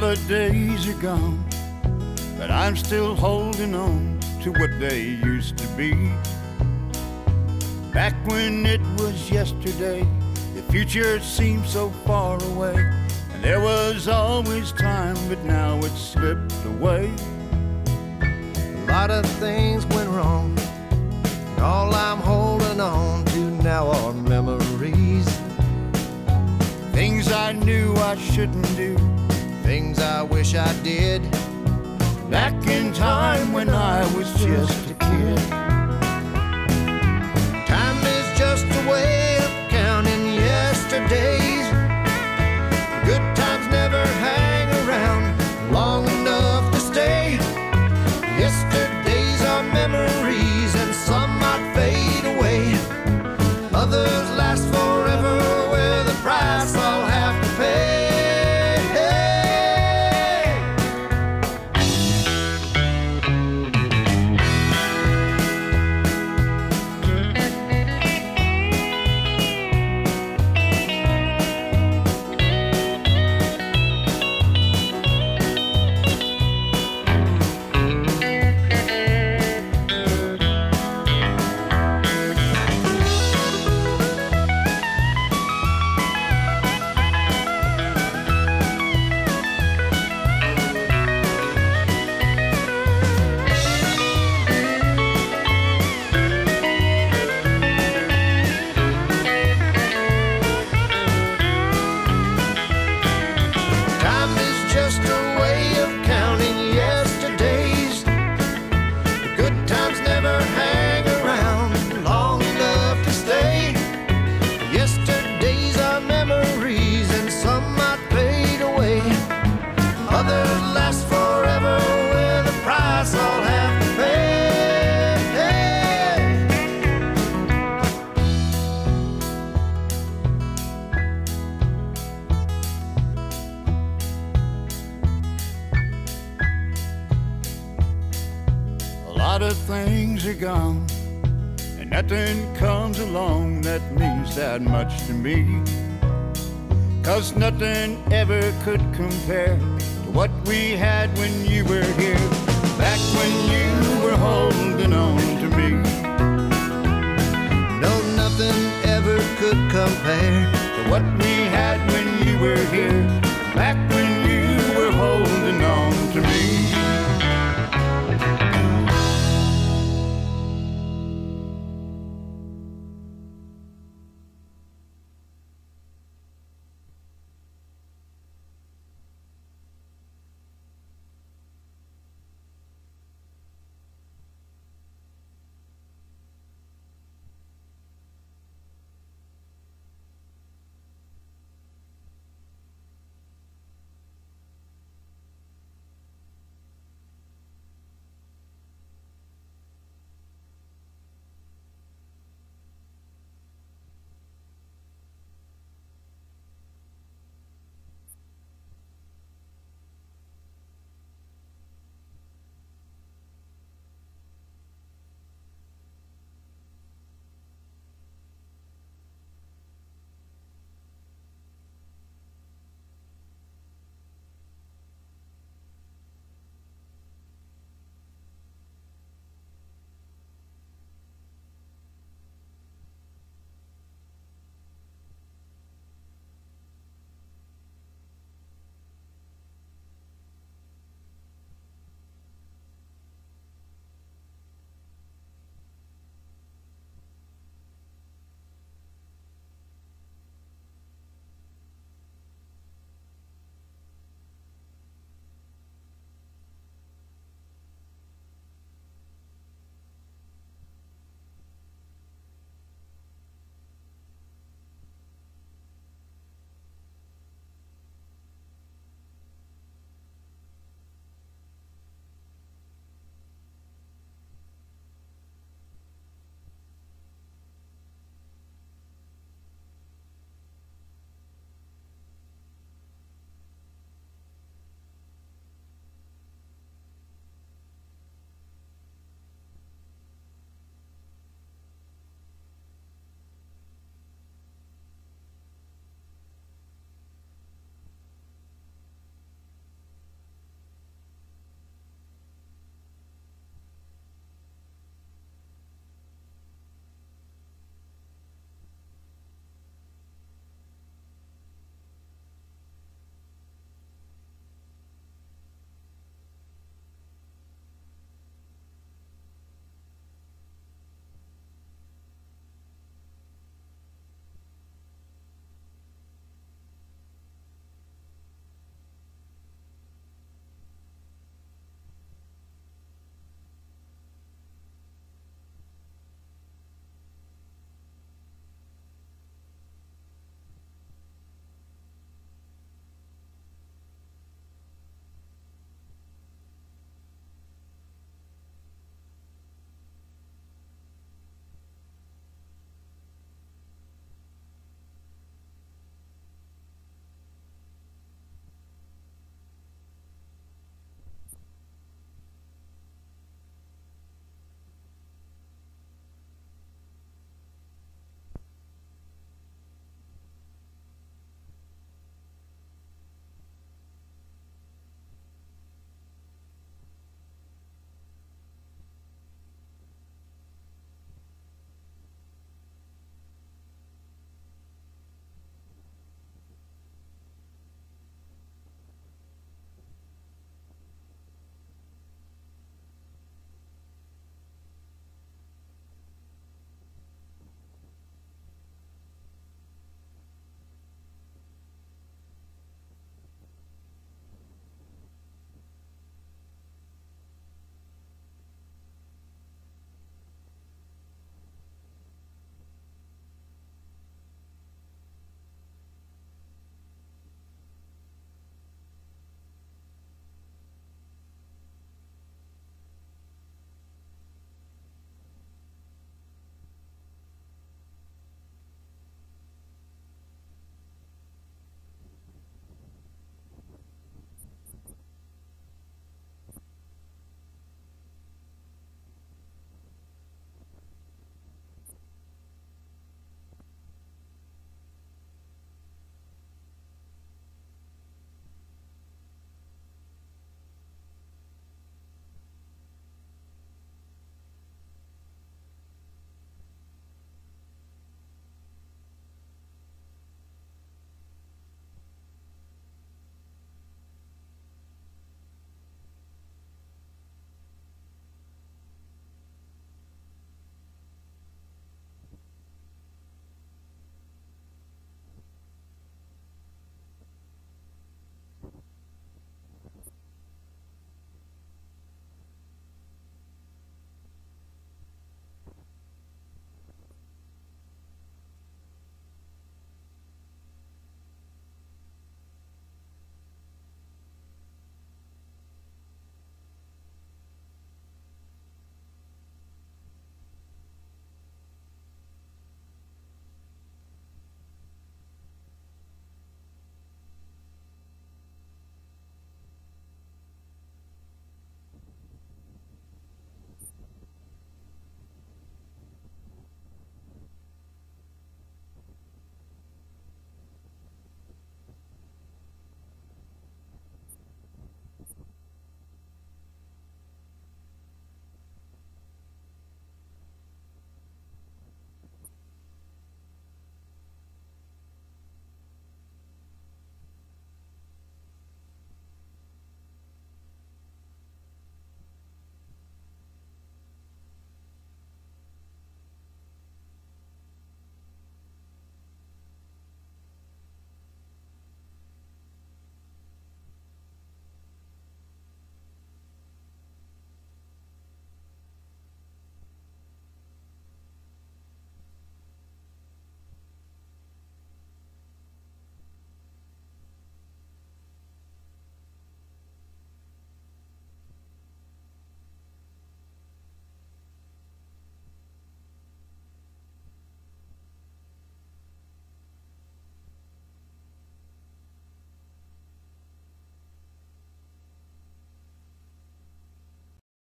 lot of days are gone, but I'm still holding on to what they used to be. Back when it was yesterday, the future seemed so far away, and there was always time, but now it's slipped away. A lot of things went wrong, and all I'm holding on to now are memories. Things I knew I shouldn't do, Things I wish I did. back in time when I was just a kid. Time is just a way of counting yesterdays. Lot of things are gone, and nothing comes along that means that much to me. Cause nothing ever could compare to what we had when you were here, back when you were holding on to me. No, nothing ever could compare. To what we had when you were here,